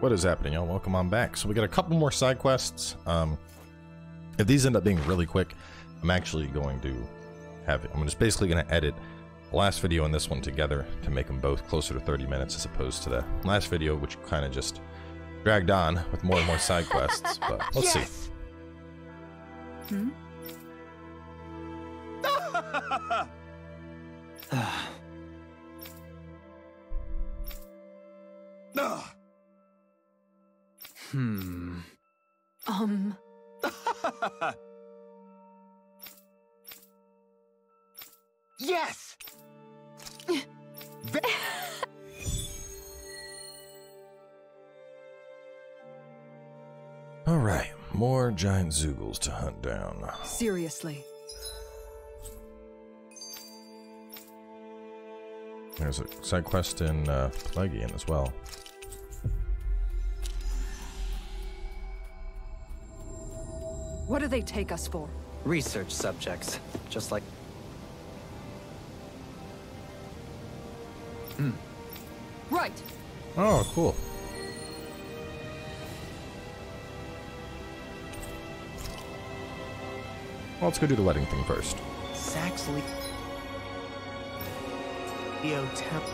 What is happening, y'all? Welcome on back. So we got a couple more side quests. Um, if these end up being really quick, I'm actually going to have I'm just basically going to edit the last video and this one together to make them both closer to 30 minutes as opposed to the last video, which kind of just dragged on with more and more side quests. But let's yes. see. Hmm? Hmm. Um, yes! All right, more giant Zeugles to hunt down. seriously. There's a side quest in uh, Pelegion as well. What do they take us for? Research subjects, just like. Right. Oh, cool. Well, let's go do the wedding thing first. Saxley. Leo Temple.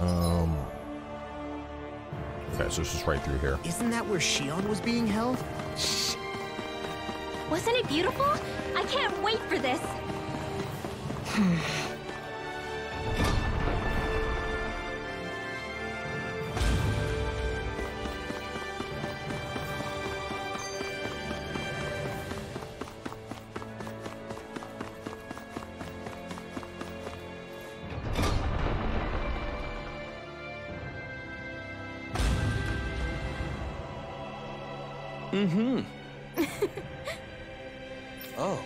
Um. Okay, so it's just right through here. Isn't that where Shionne was being held? Shh. Wasn't it beautiful? I can't wait for this. Mm-hmm. oh.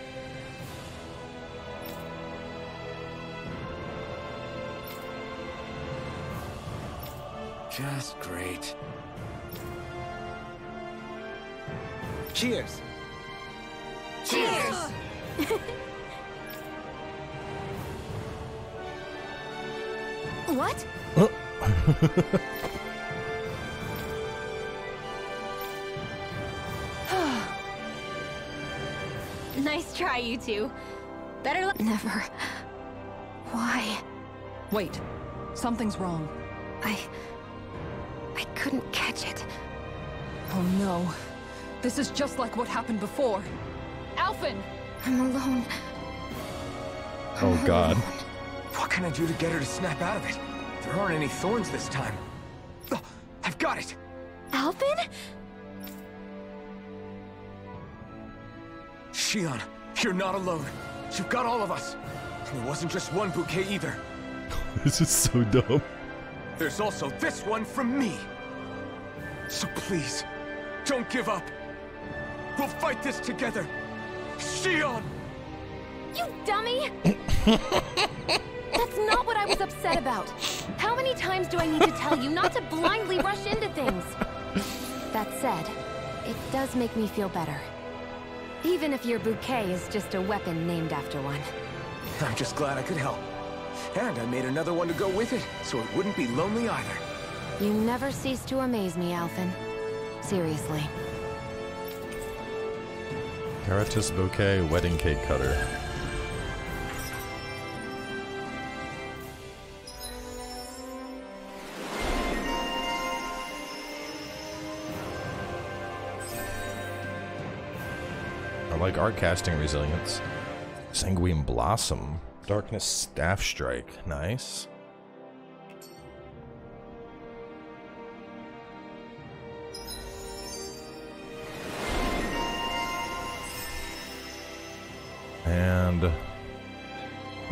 Just great. Cheers. Cheers! what? you two. Better luck. Never. Why? Wait. Something's wrong. I. I couldn't catch it. Oh no. This is just like what happened before. Alphen! I'm alone. Oh God. What can I do to get her to snap out of it? There aren't any thorns this time. Oh, I've got it! Alphen? Shionne, you're not alone. You've got all of us. And it wasn't just one bouquet either. this is so dumb. There's also this one from me. So please, don't give up. We'll fight this together. Shionne! You dummy! That's not what I was upset about. How many times do I need to tell you not to blindly rush into things? That said, it does make me feel better. Even if your bouquet is just a weapon named after one. I'm just glad I could help. And I made another one to go with it, so it wouldn't be lonely either. You never cease to amaze me, Alphen. Seriously. Caratus bouquet, wedding cake cutter. Like art casting resilience. Sanguine Blossom. Darkness Staff Strike. Nice. And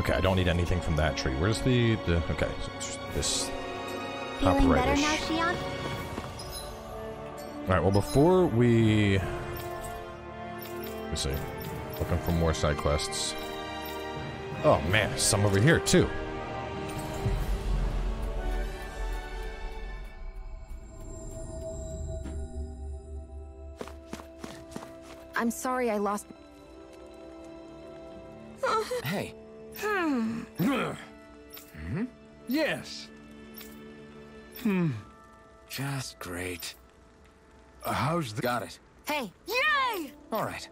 okay, I don't need anything from that tree. Where's the, the okay? So this top Feeling rightish. All right. Well, before we let me see, looking for more side quests. Oh man, some over here too. I'm sorry I lost. Hey, Hmm? Yes. Hmm. Just great. Uh, how's the... Got it. Hey, Yay! All right.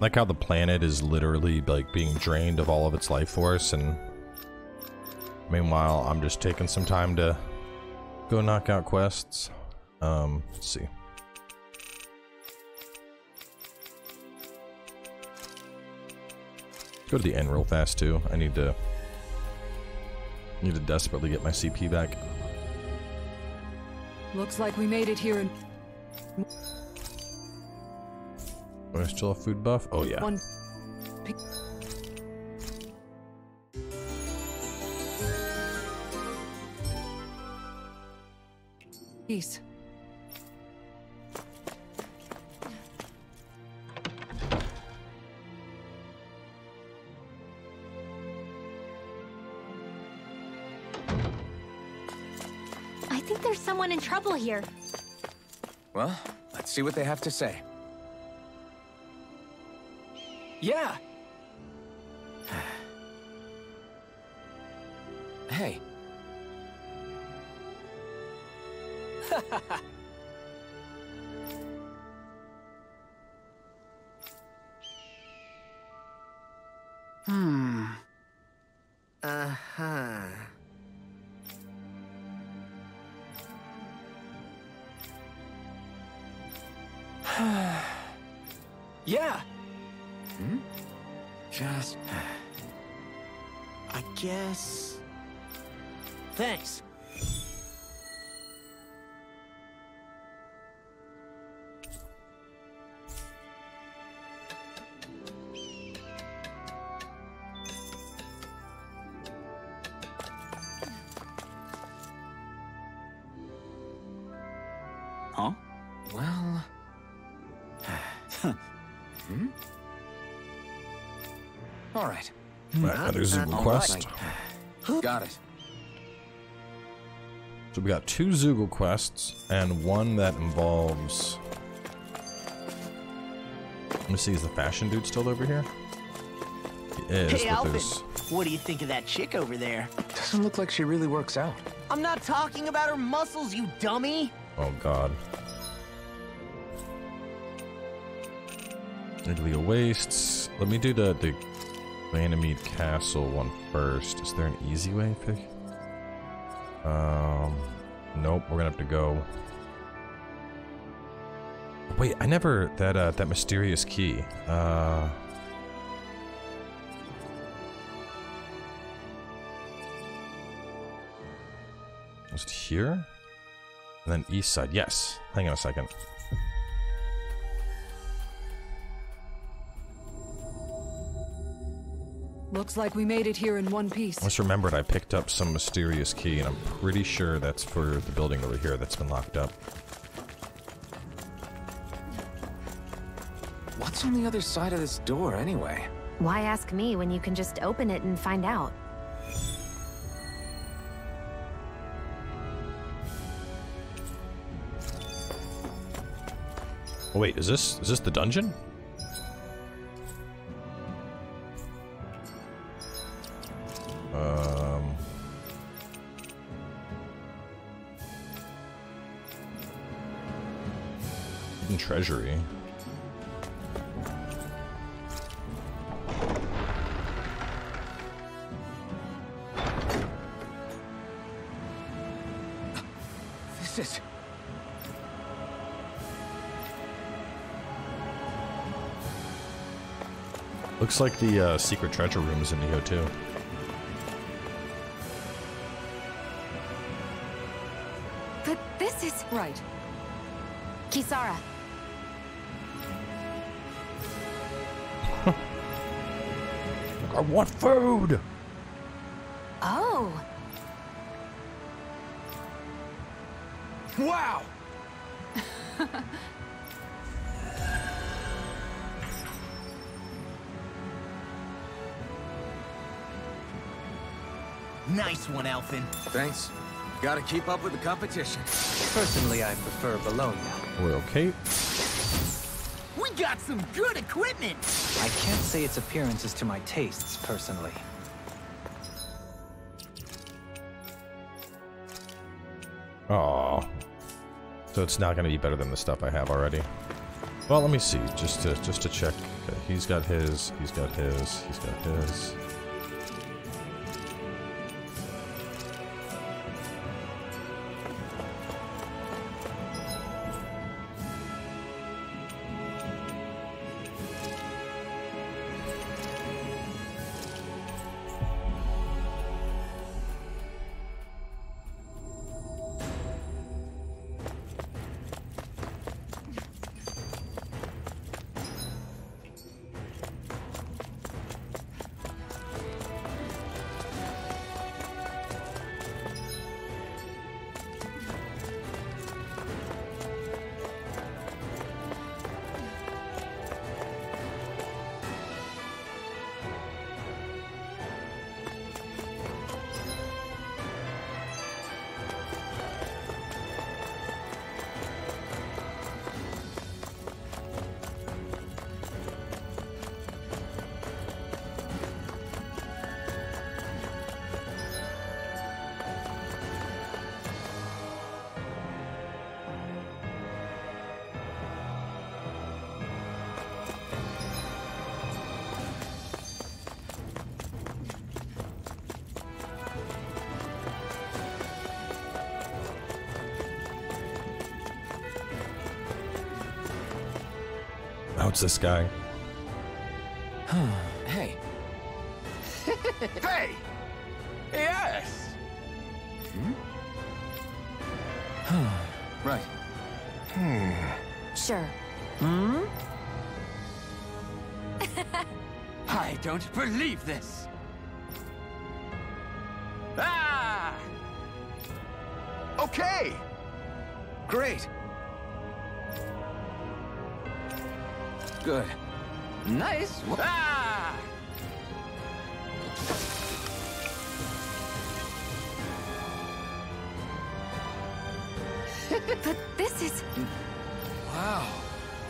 Like how the planet is literally like being drained of all of its life force, and meanwhile, I'm just taking some time to go knock out quests. Um, let's see. Go to the end real fast too. I need to need to desperately get my CP back. Looks like we made it here Do I still have food buff? Oh yeah. one. Peace. I think there's someone in trouble here. Well, let's see what they have to say. Yeah! hey. hmm. Uh-huh. Just... I guess... Thanks. Right, another Zeugle quest. Got it. So we got two Zeugle quests and one that involves. Let me see, is the fashion dude still over here? He is. Hey, Alphen. What do you think of that chick over there? Doesn't look like she really works out. I'm not talking about her muscles, you dummy! Oh god. Nuclear wastes. Let me do the the Ganymede Castle one first. Is there an easy way? to pick? Um, nope. We're gonna have to go. Wait, I never that uh that mysterious key. Uh. Was it here? And then east side. Yes. Hang on a second. Looks like we made it here in one piece. I just remembered I picked up some mysterious key, and I'm pretty sure that's for the building over here that's been locked up. What's on the other side of this door, anyway? Why ask me when you can just open it and find out? Oh wait, is this is this the dungeon? Treasury. This is... Looks like the uh, secret treasure room is in Neo too. But this is... Right. Kisara. I want food. Oh. Wow! Nice one, Alphen. Thanks. Gotta keep up with the competition. Personally, I prefer Bologna. Royal cape got some good equipment! I can't say its appearance is to my tastes, personally. Oh, So it's not going to be better than the stuff I have already. Well, let me see, just to, just to check. Okay, he's got his, he's got his, he's got his... It's this guy. Hey, Hey! Yes! Hmm? right. Hmm. Sure. Hmm? I don't believe this! Ah! Okay! Great. Good. Nice. wo- Ah! But this is... Wow.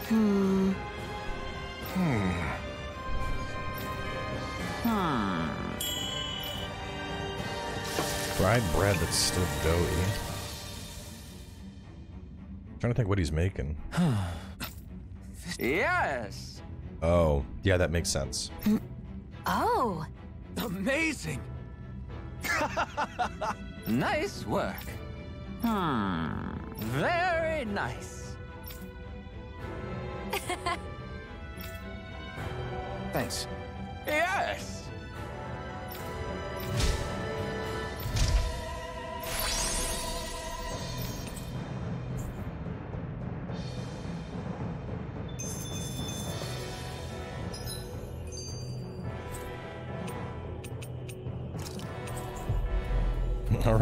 Hmm... Hmm. Hmm. Fried bread that's still doughy. trying to think what he's making. Yes! Oh, yeah, that makes sense. Oh! Amazing! Nice work. Hmm. Very nice. Thanks. Yes!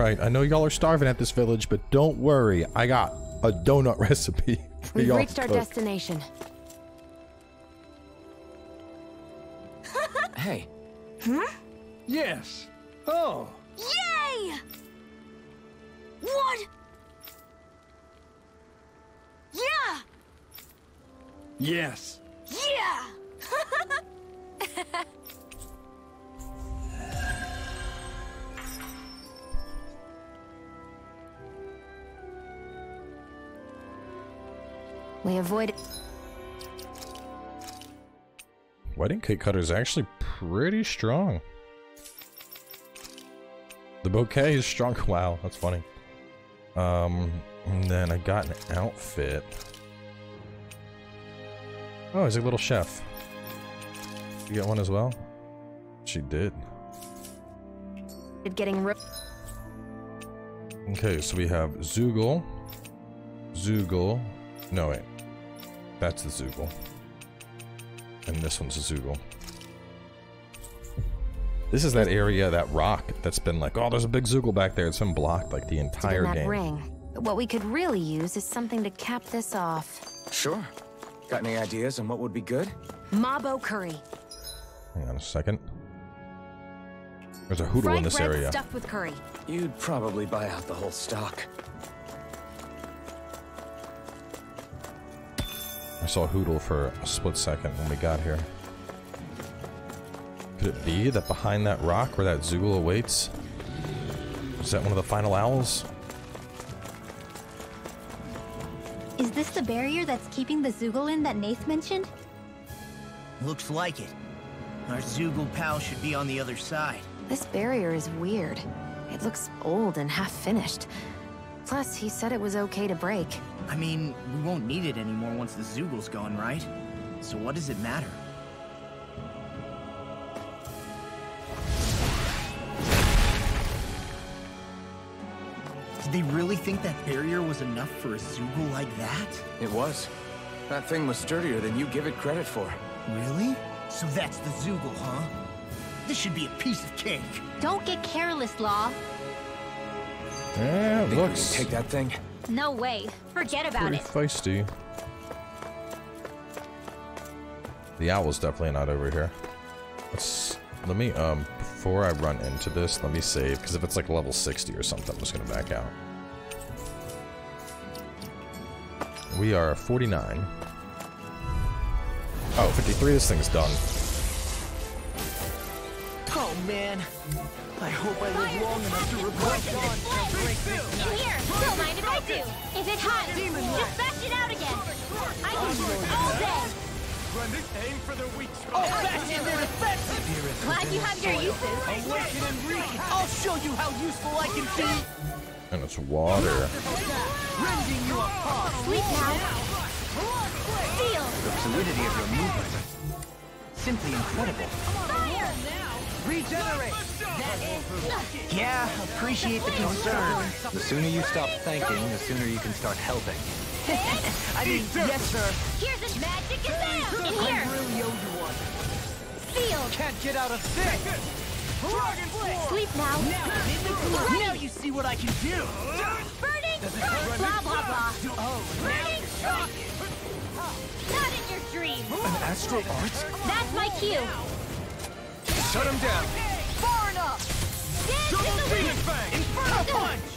Right, I know y'all are starving at this village, but don't worry. I got a donut recipe for We've y'all reached to our cook. destination. Hey, Yes! Oh! Yay! What? Yeah! Yes! We avoided. Wedding cake cutter is actually pretty strong. The bouquet is strong. Wow, that's funny. Um, and then I got an outfit. Oh, he's a little chef. You get one as well? She did. getting ripped. Okay, so we have Zeugle. Zeugle. No, wait. That's the Zeugle. And this one's a Zeugle. This is that area, that rock, that's been like, oh, there's a big Zeugle back there. It's been blocked like the entire that game. ring. What we could really use is something to cap this off. sure. Got any ideas on what would be good? Mabo curry. Hang on a second. There's a hoodoo Fried in this bread area. stuffed with curry. You'd probably buy out the whole stock. I saw Hootle for a split second when we got here. Could it be that behind that rock where that Zeugle awaits? Is that one of the final owls? Is this the barrier that's keeping the Zeugle in that Nath mentioned? Looks like it. Our Zeugle pal should be on the other side. This barrier is weird. It looks old and half finished. Plus, he said it was okay to break. I mean, we won't need it anymore once the Zeugle's gone, right? So what does it matter? Did they really think that barrier was enough for a Zeugle like that? It was. That thing was sturdier than you give it credit for. Really? So that's the Zeugle, huh? This should be a piece of cake. Don't get careless, Law. Yeah, it Think we can looks take that thing? No way. Forget about pretty it. feisty. The owl's definitely not over here. Let's let me um before I run into this, let me save because if it's like level 60 or something, I'm just gonna back out. We are 49. Oh, 53, this thing's done. Oh man, I hope I live long enough to report Dawn and break here. Don't mind if I do. If it hot, just bash it out again. I can do it all day. Aim for the weak spot. back in their! Glad you have your uses. Awaken and reach! I'll show you how useful I can be! And it's water. Rending you apart! Sleep now. Steel. The fluidity of your movement. Simply incredible. Fire. Regenerate! Yeah, appreciate the concern. The sooner you stop thanking, the sooner you can start helping. I mean, yes, sir. Here's a magic exam. In I here. really owe you one. Steel. Can't get out of sick! Sleep now. Now you see what I can do! Burning strike. Blah blah blah. Oh, burning strike. Not in your dreams. An astral art? That's my cue. Shut him down. Far enough. The. Phoenix Bang. Inferno punch!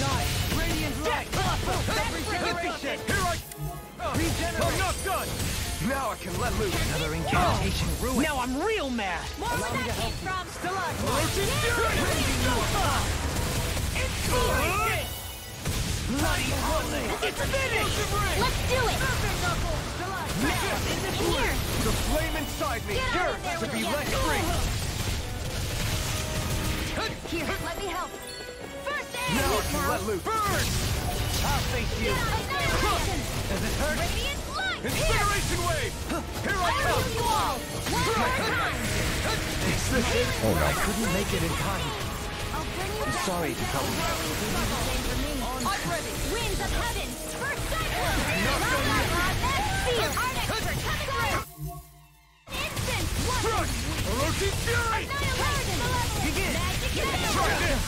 Shine! Radiant light! Regeneration! Here I... Oh, I'm not done. Now I can let loose. Another incantation oh. ruined. Now I'm real mad! More where that came from. Roach's Fury. Bloody holy! It's finished! Let's do it. In here. The flame inside me Get out yearns to be let free. Here, let me help. First aid. Now I can let loose. Burn! I'll face you! Annihilation. Does it hurt? Radiant light. Here. Incineration wave! Here I I'll come! heal you all. One more time. Is this it? Oh no. Couldn't make it in time. I'll bring you back. Sorry to trouble you. I'm. Winds of heaven. First cyclone. Blah, blah, blah. That's fear. Expert coming through. Instant. One. Crush! Fury! Annihilation. Begin. Magic missile. Try this!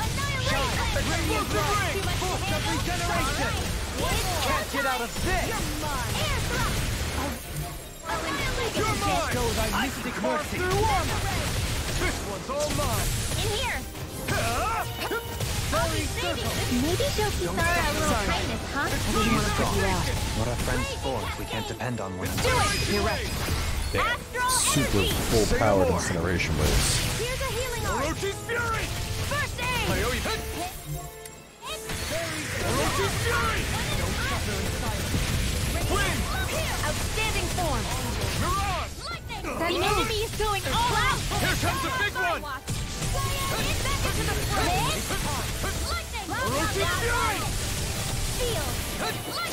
Annihilation. Radiant ring! Force of regeneration. Can't out of this! Air thrust. You're mine! Go thy mystic mercy! through armor! This one's all mine! In here. Huh? Very circle. Maybe she'll see Sarah a little kindness, huh? Didn't want to put you out. What are friends for if we can't depend on one another? Do it. You're right. Astral Super energy. full Say powered incineration waves. Here's a healing art. Orochi's Fury! First aid. I owe you. Orochi's Fury! Wind! Outstanding form. Mirage! The enemy is going all out. Here comes the big one! Back into the front.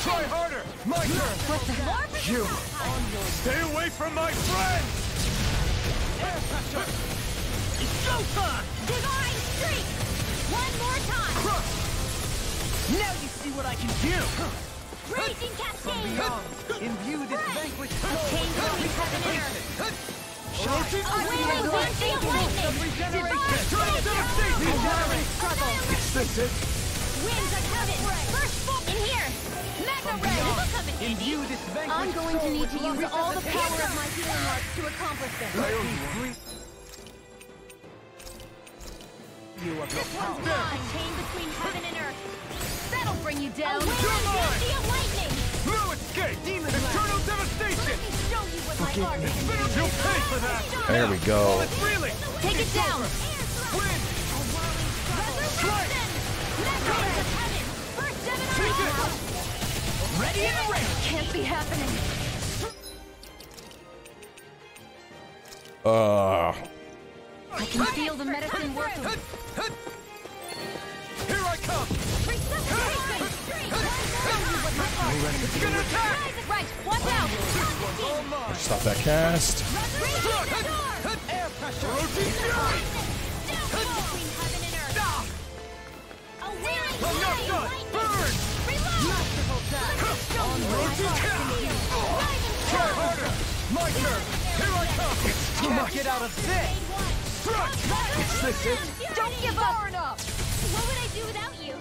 Try harder! My turn! What the? You! Stay away from my friend! It's showtime! Divine streak. One more time. Crush! Now you see what I can do! Raging cascade. Imbue this vanquished soul from heaven and regeneration! earth. Is? Winds. First. In here. Mega in handy. This I'm going to need to use all the power of my healing arts to accomplish this. You of your power. A chain between heaven and earth. That'll bring you down. Mine. lightning. There we go. Take it down. Wind! Resurrection. Mega ray of heaven. First Gemini. Take it! Ready and ready! Can't be happening. Uh, I can feel the medicine working. Here I come! Gonna attack! Right, watch out! Stop that cast. Air pressure! Orochi Fury! Between heaven and earth. A wheeling I'm not flame. done! Burn! Masterful Orochi Cannon! Try harder! My turn! Here I come! Too much. Get out of this! Strike! Is this it? Don't give up! What would I do without you?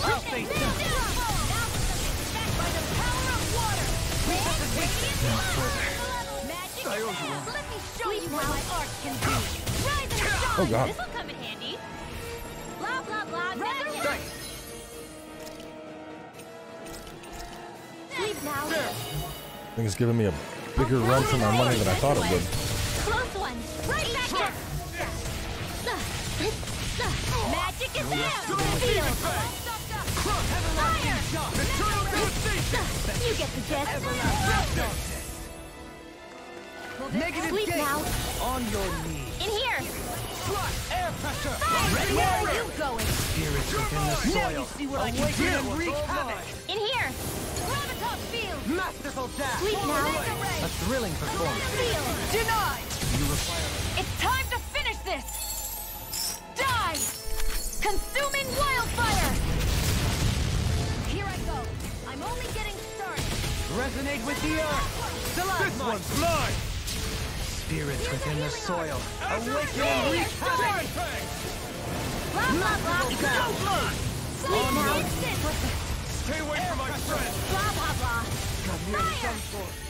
I'll face them. By the power of water! Magic I owe you is one. Let me show you what my art can do! Rise and shine! Oh, God. This'll come in handy! Blah, blah, blah, magic! Thanks! Sleep now! I think it's giving me a bigger run for my money than I thought it would. Close one! Right back there! Magic is out! Feel! Fire! Eternal devastation! You get the gist. Negative Sleep gate. now. On your knees. In here! Air pressure! Fire! Where are you going? Spirits within the soil. Now you see what I can do and wreak havoc. In here! Gravitas field! Masterful dash. Sleep now. A thrilling performance. Field! Denied! You require It's time to finish this! Consuming wildfire! Here I go. I'm only getting started. resonate with the earth. This one's mine! Spirits within the soil. Awaken and wreak havoc. Blah, blah, blah. Sleep now. Stay away from my friend! Blah, blah, blah. Fire! Hup!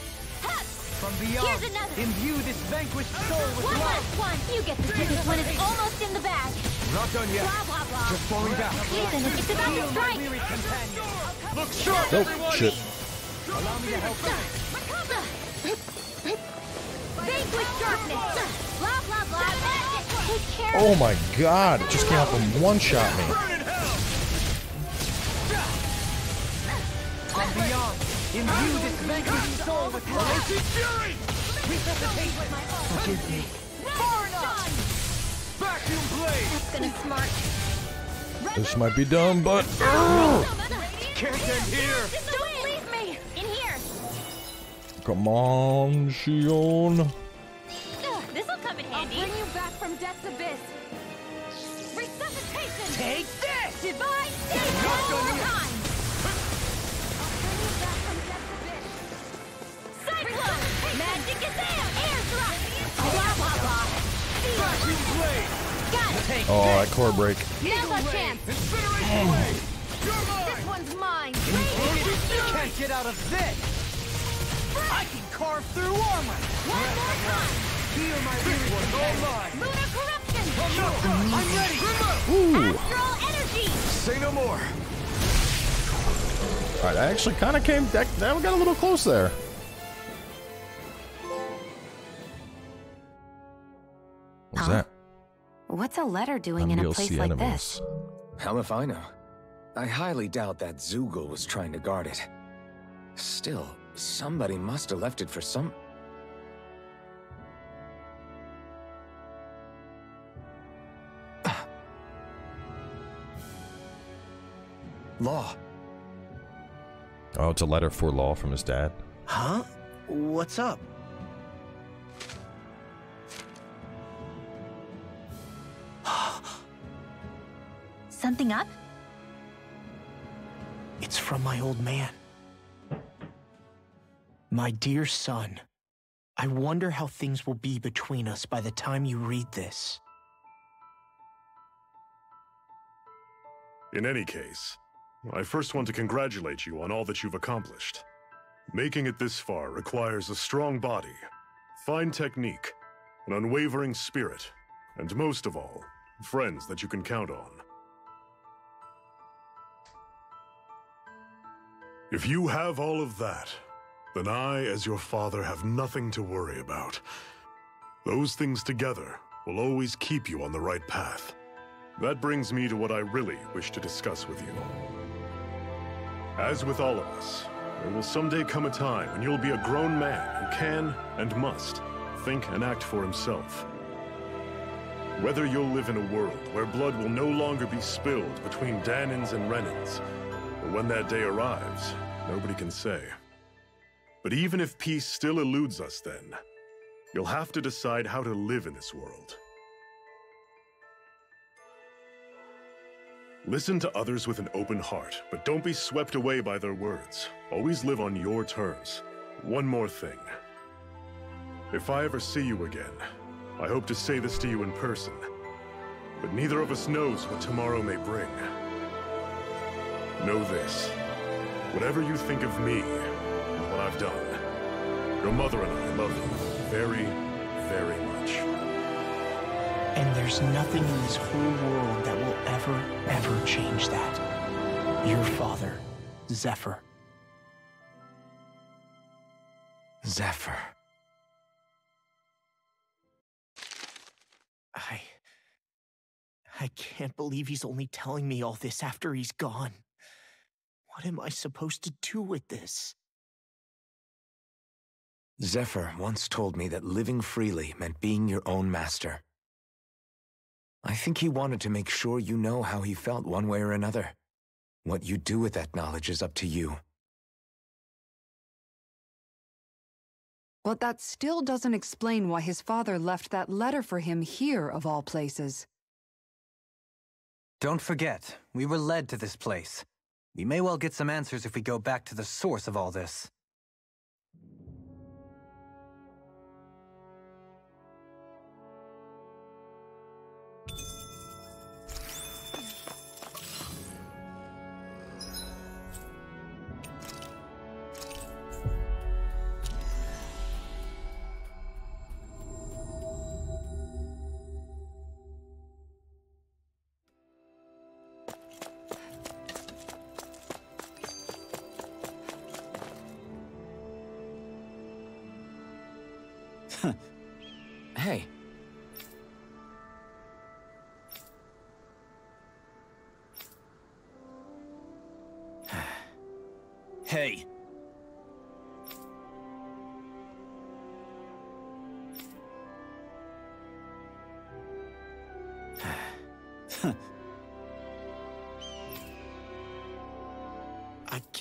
From beyond, Here's another. imbue this vanquished soul with One life. last one. You get the gist when it's almost in the bag. Not done yet! Blah, blah, blah. Just falling back. Ethan, it's about to Feel my strike. weary companion. Look sharp, Nope, everyone! shit. Allow me to help you. Vanquish darkness. Blah, blah, blah. Magic. Take care Oh my god, it just came up and one shot me. Burn in hell! From beyond, imbue this vanquished soul with life. Orochi Fury! Resuscitate. Forgive me. Vacuum blade! That's gonna smart. This might be dumb, but Can't end here! Don't leave me. In here. come on, Shionne. This'll come in I'll handy. bring you back from death's abyss! Resuscitation! Take Oh, that core break. Now's our chance. Incineration blade! You're! This one's mine! You can't get out of this! I can carve through armor! One more time. Feel my This weary one's all mine! Lunar corruption. I'm! I'm ready! Ooh. Astral energy. Say no more! Alright, I actually kind of came, that, that got a little close there. A letter doing in a place like enemies. this? Hell if I know. I highly doubt that Zeugle was trying to guard it. Still, somebody must have left it for some... Law. Oh, it's a letter for Law from his dad. Huh? What's up? Something up? It's from my old man. My dear son, I wonder how things will be between us by the time you read this. In any case, I first want to congratulate you on all that you've accomplished. Making it this far requires a strong body, fine technique, an unwavering spirit, and most of all, friends that you can count on. If you have all of that, then I, as your father, have nothing to worry about. Those things together will always keep you on the right path. That brings me to what I really wish to discuss with you. As with all of us, there will someday come a time when you'll be a grown man who can and must think and act for himself. Whether you'll live in a world where blood will no longer be spilled between Dahnans and Renans, or when that day arrives, nobody can say. But even if peace still eludes us then, you'll have to decide how to live in this world. Listen to others with an open heart, but don't be swept away by their words. Always live on your terms. One more thing. If I ever see you again, I hope to say this to you in person, but neither of us knows what tomorrow may bring. Know this. Whatever you think of me and what I've done, your mother and I love you very, very much. And there's nothing in this whole world that will ever, ever change that. Your father, Zephyr. Zephyr. I... I can't believe he's only telling me all this after he's gone. What am I supposed to do with this? Zephyr once told me that living freely meant being your own master. I think he wanted to make sure you know how he felt one way or another. What you do with that knowledge is up to you. But that still doesn't explain why his father left that letter for him here, of all places. Don't forget, we were led to this place. We may well get some answers if we go back to the source of all this.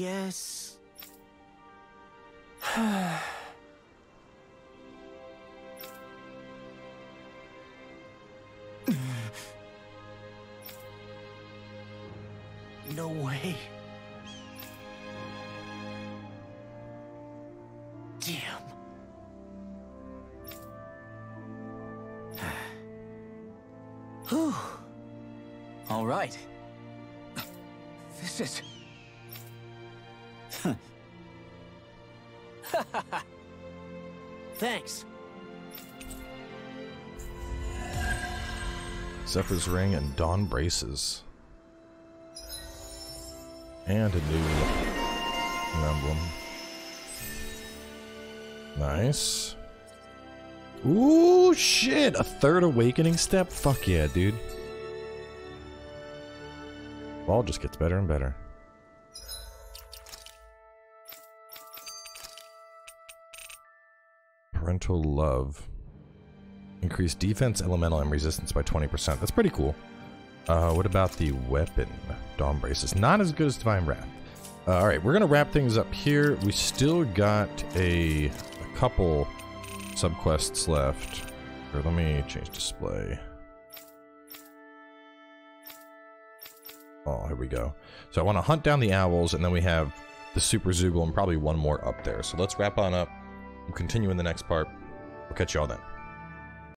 Guess... no way. Damn. Whew. All right. This is... Thanks. Zephyr's ring and Dawn braces. And a new emblem. Nice. Ooh, shit! A third awakening step? Fuck yeah, dude. Ball just gets better and better. Parental love. Increase defense, elemental, and resistance by 20%. That's pretty cool. Uh, what about the weapon? Dawn Braces. Not as good as Divine Wrath. Uh, Alright, we're going to wrap things up here. We still got a, a couple subquests left. Here, let me change display. Oh, here we go. So I want to hunt down the owls, and then we have the Super Zeugle and probably one more up there. So let's wrap on up. We'll continue in the next part. We'll catch y'all then.